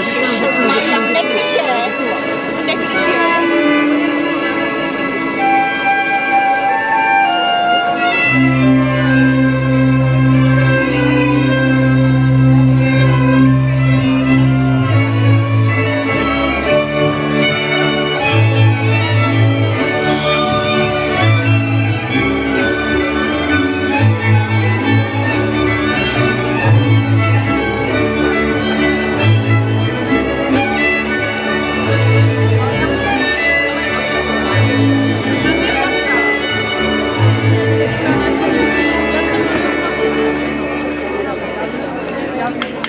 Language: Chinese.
是是，那那那个是。Gracias.